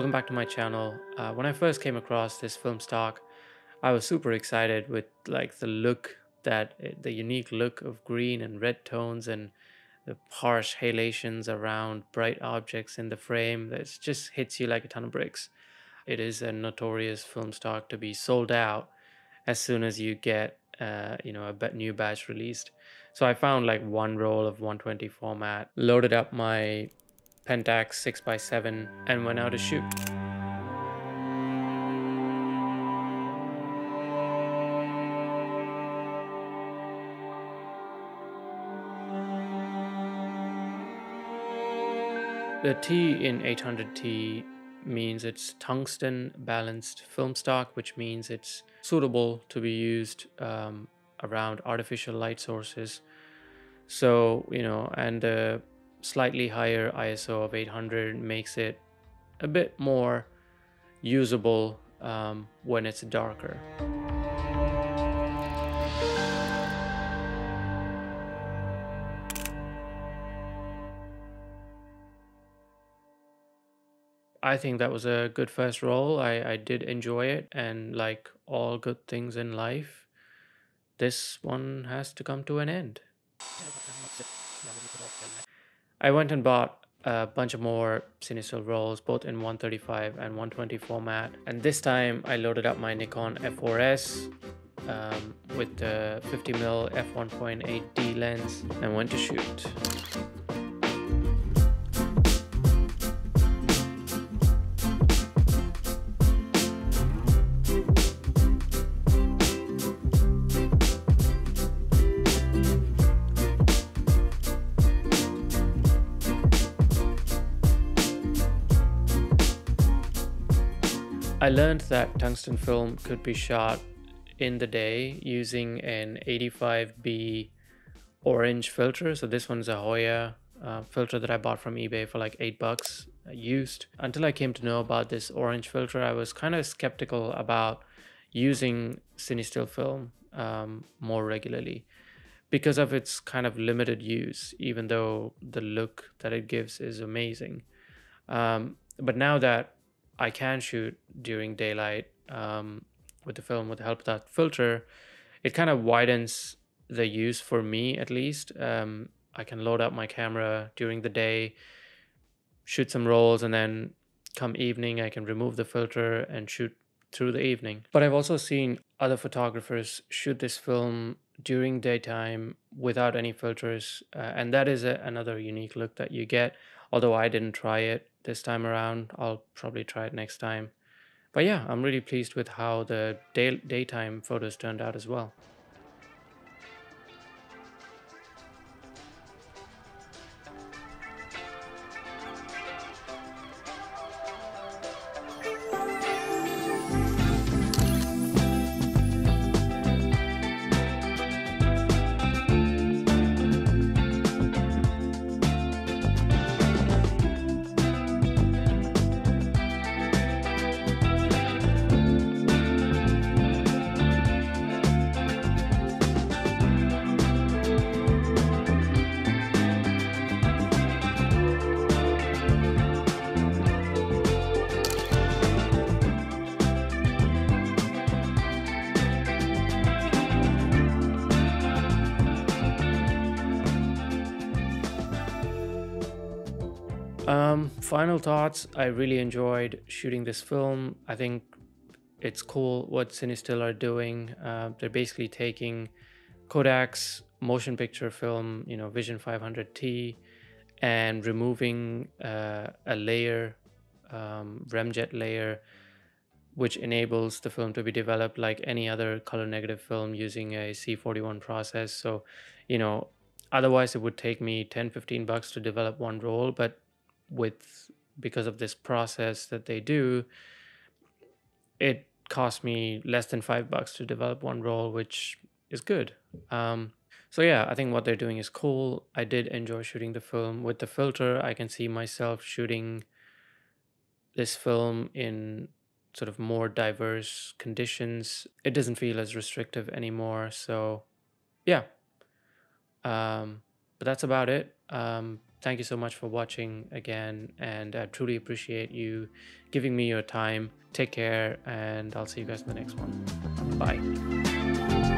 Welcome back to my channel. Uh, when I first came across this film stock, I was super excited with like the look that the unique look of green and red tones and the harsh halations around bright objects in the frame that just hits you like a ton of bricks. It is a notorious film stock to be sold out as soon as you get uh, you know a new batch released. So I found like one roll of 120 format, loaded up my Pentax 6x7 and went out to shoot. The T in 800T means it's tungsten balanced film stock, which means it's suitable to be used um, around artificial light sources. So, you know, and the slightly higher ISO of 800 makes it a bit more usable um, when it's darker. I think that was a good first roll. I, I did enjoy it, and like all good things in life, this one has to come to an end. I went and bought a bunch of more CineStill rolls, both in 135 and 120 format. And this time I loaded up my Nikon F4S um, with the 50mm f1.8D lens and went to shoot. I learned that tungsten film could be shot in the day using an 85B orange filter. So this one's a Hoya uh, filter that I bought from eBay for like eight bucks uh, used. Until I came to know about this orange filter, I was kind of skeptical about using CineStill film um, more regularly because of its kind of limited use, even though the look that it gives is amazing. Um, but now that I can shoot during daylight um, with the film with the help of that filter, it kind of widens the use for me at least. Um, I can load up my camera during the day, shoot some rolls, and then come evening, I can remove the filter and shoot through the evening. But I've also seen other photographers shoot this film during daytime without any filters, uh, and that is a, another unique look that you get. Although I didn't try it this time around, I'll probably try it next time. But yeah, I'm really pleased with how the day daytime photos turned out as well. Um, final thoughts. I really enjoyed shooting this film. I think it's cool what CineStill are doing. Uh, they're basically taking Kodak's motion picture film, you know, Vision 500T, and removing uh, a layer, um, remjet layer, which enables the film to be developed like any other color negative film using a C41 process. So, you know, otherwise it would take me 10, 15 bucks to develop one roll, but with because of this process that they do, it cost me less than five bucks to develop one roll, which is good. Um, so yeah, I think what they're doing is cool. I did enjoy shooting the film with the filter. I can see myself shooting this film in sort of more diverse conditions. It doesn't feel as restrictive anymore. So yeah. Um, but that's about it. Um, thank you so much for watching again, and I truly appreciate you giving me your time. Take care, and I'll see you guys in the next one. Bye.